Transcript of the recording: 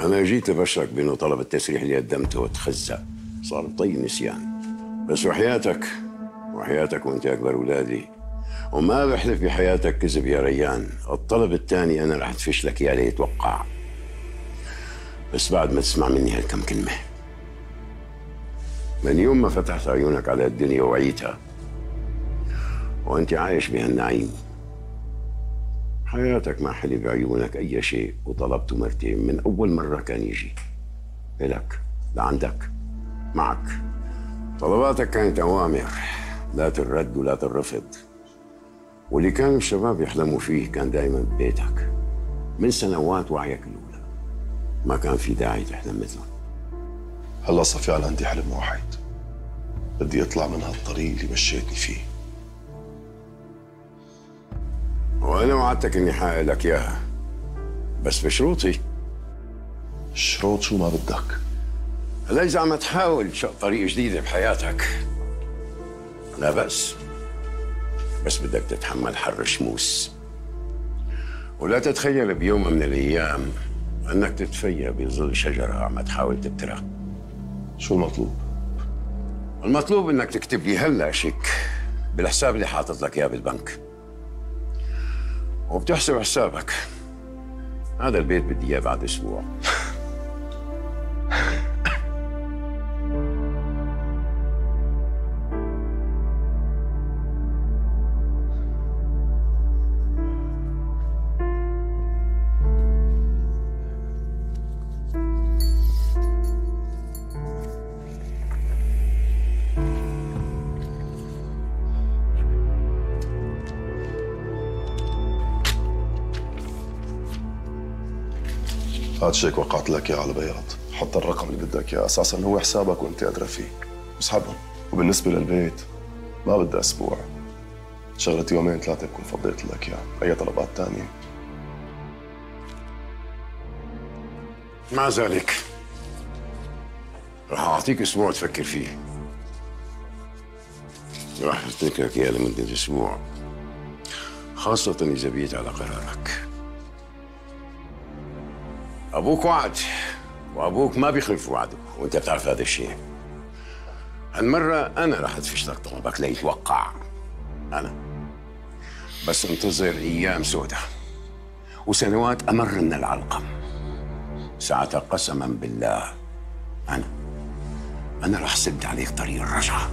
أنا جيت أبشرك بأنه طلب التسريح اللي قدمته تخزق صار طي نسيان. بس وحياتك وحياتك وأنت أكبر أولادي. وما بحلف بحياتك كذب يا ريان. الطلب الثاني أنا رح أدفش لك إياه ليتوقع. بس بعد ما تسمع مني هالكم كلمة. من يوم ما فتحت عيونك على الدنيا وعيتها وأنت عايش بهالنعيم. حياتك ما حلي بعيونك أي شيء وطلبته مرتين. من أول مرة كان يجي. إلك لعندك معك. طلباتك كانت أوامر. لا ترد ولا ترفض. واللي كانوا الشباب يحلموا فيه كان دائما ببيتك. من سنوات وعيك الأولى. ما كان في داعي تحلم مثله. هلا صفي أنا عندي حلم واحد. بدي أطلع من هالطريق اللي مشيتني فيه. وأنا وعدتك إني حقق لك إياها. بس بشروطي. الشروط شو ما بدك. هلا إذا عم تحاول شق طريق جديدة بحياتك؟ لا بأس. بس بدك تتحمل حر الشموس ولا تتخيل بيوم من الأيام أنك تتفيا بظل شجرة عم تحاول تبترع شو المطلوب؟ المطلوب إنك تكتب لي هلا شيك بالحساب اللي حاطط لك إياه بالبنك. وبتحسب حسابك هذا البيت بدي اياه بعد هاد شيك وقعت لك اياه على بياض. حط الرقم اللي بدك إياه. أساسا هو حسابك وأنت أدرى فيه. اسحبهم وبالنسبة للبيت ما بدها أسبوع. شغلة يومين ثلاثة بكون فضيت لك إياه. أي طلبات تانية؟ مع ذلك راح أعطيك أسبوع تفكر فيه. راح اتركك إياه لمدة أسبوع. خاصة إذا بيت على قرارك. أبوك وعد وابوك ما بيخلف وعده وانت بتعرف هذا الشيء هالمرة أنا رح أدفش لك طلبك ليتوقع أنا بس انتظر أيام سودة وسنوات أمر من العلقم ساعتها قسما بالله أنا أنا رح سد عليك طريق الرجعة